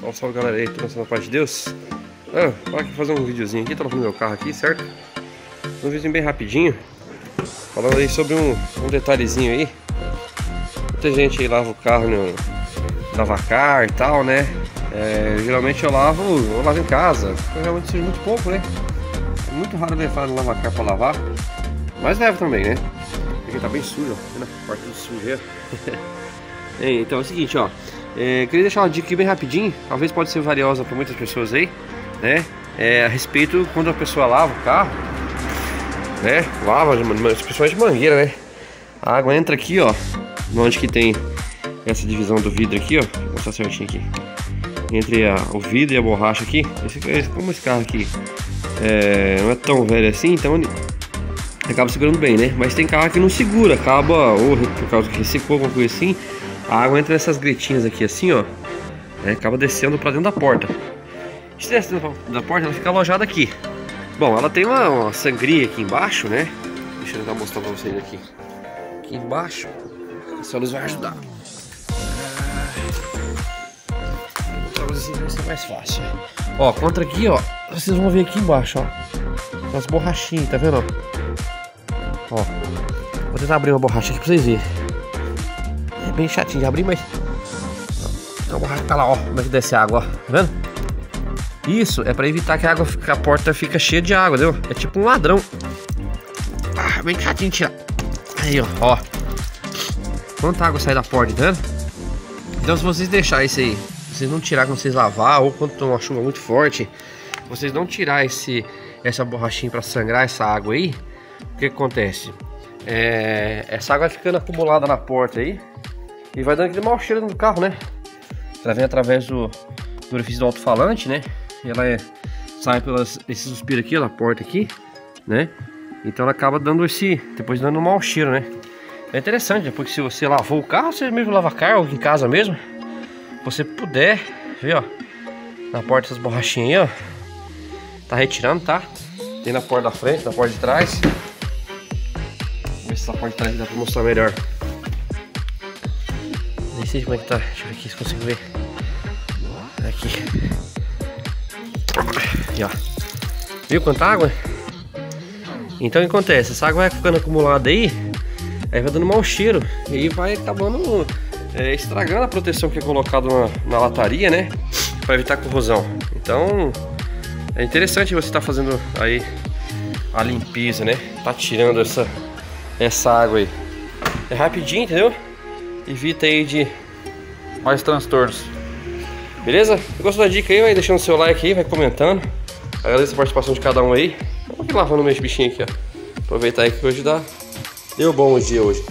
Salve, salve galera aí, tudo na paz de Deus. Ah, vou aqui fazer um videozinho aqui, tô lavando meu carro aqui, certo? Um videozinho bem rapidinho. Falando aí sobre um, um detalhezinho aí. Muita gente aí lava o carro no lavacar e tal, né? É, geralmente eu lavo, eu lavo em casa. Eu realmente sujo muito pouco, né? É muito raro levar no lavacar pra lavar. Mas levo também, né? Porque tá bem sujo, ó. Na parte do sujeira. então é o seguinte, ó. É, queria deixar uma dica aqui bem rapidinho, talvez pode ser valiosa para muitas pessoas aí, né? É, a respeito quando a pessoa lava o carro, né? Lava, principalmente de mangueira, né? A água entra aqui, ó, onde que tem essa divisão do vidro aqui, ó. Vou mostrar certinho aqui. Entre a, o vidro e a borracha aqui. Esse, como esse carro aqui é, não é tão velho assim, então acaba segurando bem, né? Mas tem carro que não segura, acaba, ou por causa que ressecou, alguma coisa assim, a água entra nessas gretinhas aqui assim, ó. Né, acaba descendo para dentro da porta. Se desce dentro da porta, ela fica alojada aqui. Bom, ela tem uma, uma sangria aqui embaixo, né? Deixa eu tentar mostrar para vocês aqui. Aqui embaixo. Essa luz vai ajudar. Assim vai ser mais fácil. Ó, contra aqui, ó. Vocês vão ver aqui embaixo, ó. Umas borrachinhas, tá vendo? Ó. Vou tentar abrir uma borracha aqui pra vocês verem bem chatinho de abrir, mas. Borracha tá lá, ó. Como é que desce a água, ó. Tá vendo? Isso é para evitar que a água, que a porta fica cheia de água, entendeu? É tipo um ladrão. Ah, bem chatinho tirar. Aí, ó, ó. Quanta água sai da porta, tá vendo? Então se vocês deixarem isso aí, vocês não tirar quando vocês lavar, ou quando tem uma chuva muito forte, vocês não tirar esse, essa borrachinha para sangrar essa água aí, o que acontece? É, essa água vai ficando acumulada na porta aí, e vai dando aquele mau cheiro no carro, né? Ela vem através do, do orifício do alto-falante, né? Ela é, sai pelas, esse suspiro aqui, ela porta aqui, né? Então ela acaba dando esse, depois dando um mau cheiro, né? É interessante, né? porque se você lavou o carro, você mesmo lava carro em casa mesmo, você puder, ver, ó, na porta essas borrachinhas aí, ó, tá retirando, tá? Tem na porta da frente, na porta de trás. Vamos ver se essa porta de trás dá pra mostrar melhor. Nem sei como é que tá. Deixa eu ver aqui se consigo ver. Aqui. Aqui, ó. Viu quanta água? Então o que acontece? Essa água vai ficando acumulada aí, aí vai dando mau cheiro e vai acabando é, estragando a proteção que é colocado na, na lataria, né? Para evitar corrosão. Então é interessante você estar tá fazendo aí a limpeza, né? Tá tirando essa, essa água aí. É rapidinho, entendeu? Evita aí de mais transtornos. Beleza? Gostou da dica aí? Vai deixando seu like aí, vai comentando. Agradeço a participação de cada um aí. Vamos aqui lavando meus bichinhos aqui, ó. Aproveitar aí que hoje dá. Deu bom o dia hoje.